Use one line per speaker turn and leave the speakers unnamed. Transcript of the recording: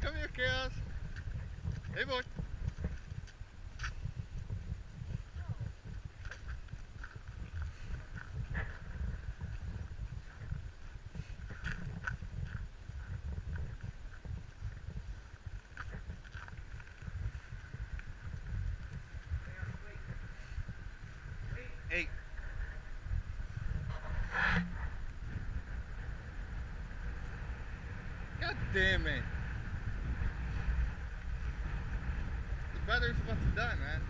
Come here, Chaos. Hey, boy. Hey. God damn it. Battery's about to die, man.